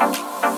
Bye.